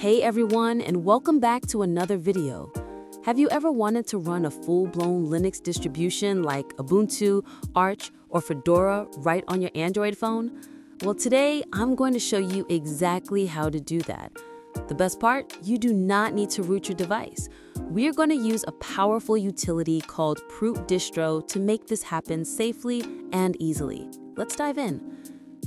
Hey everyone, and welcome back to another video. Have you ever wanted to run a full-blown Linux distribution like Ubuntu, Arch, or Fedora right on your Android phone? Well, today I'm going to show you exactly how to do that. The best part, you do not need to root your device. We're going to use a powerful utility called Proot Distro to make this happen safely and easily. Let's dive in.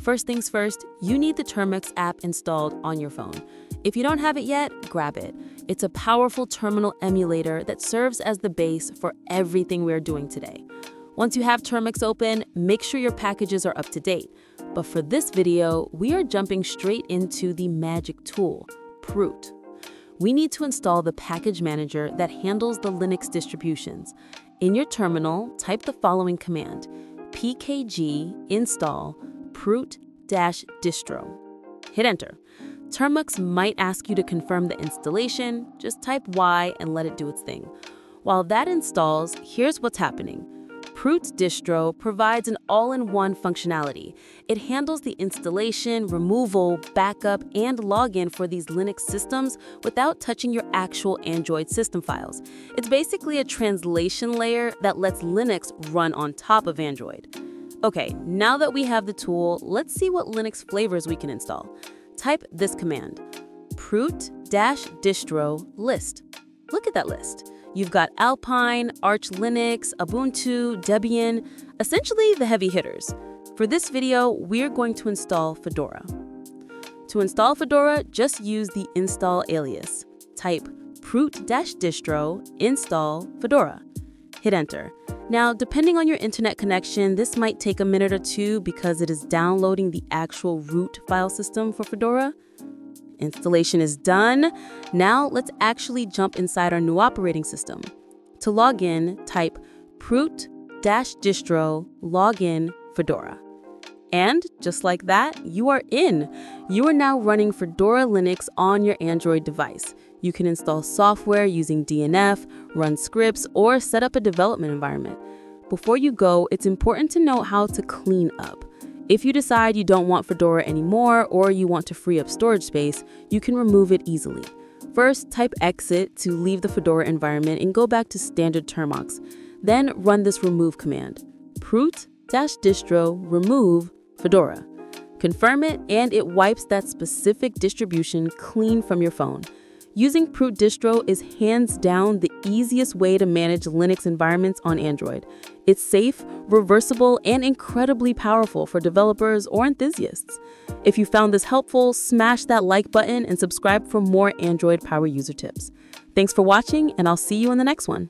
First things first, you need the Termux app installed on your phone. If you don't have it yet, grab it. It's a powerful terminal emulator that serves as the base for everything we're doing today. Once you have Termux open, make sure your packages are up to date. But for this video, we are jumping straight into the magic tool, Proot. We need to install the package manager that handles the Linux distributions. In your terminal, type the following command, pkg install proot-distro. Hit enter. Termux might ask you to confirm the installation, just type Y and let it do its thing. While that installs, here's what's happening. Proot distro provides an all-in-one functionality. It handles the installation, removal, backup, and login for these Linux systems without touching your actual Android system files. It's basically a translation layer that lets Linux run on top of Android. Okay, now that we have the tool, let's see what Linux flavors we can install type this command, proot-distro list. Look at that list. You've got Alpine, Arch Linux, Ubuntu, Debian, essentially the heavy hitters. For this video, we're going to install Fedora. To install Fedora, just use the install alias. Type proot-distro install Fedora. Hit enter. Now, depending on your internet connection, this might take a minute or two because it is downloading the actual root file system for Fedora. Installation is done. Now, let's actually jump inside our new operating system. To log in, type proot-distro login Fedora. And just like that, you are in. You are now running Fedora Linux on your Android device. You can install software using DNF, run scripts, or set up a development environment. Before you go, it's important to know how to clean up. If you decide you don't want Fedora anymore or you want to free up storage space, you can remove it easily. First, type exit to leave the Fedora environment and go back to standard Termux. Then run this remove command, proot-distro remove Fedora. Confirm it and it wipes that specific distribution clean from your phone. Using Proot Distro is hands down the easiest way to manage Linux environments on Android. It's safe, reversible, and incredibly powerful for developers or enthusiasts. If you found this helpful, smash that like button and subscribe for more Android Power user tips. Thanks for watching, and I'll see you in the next one.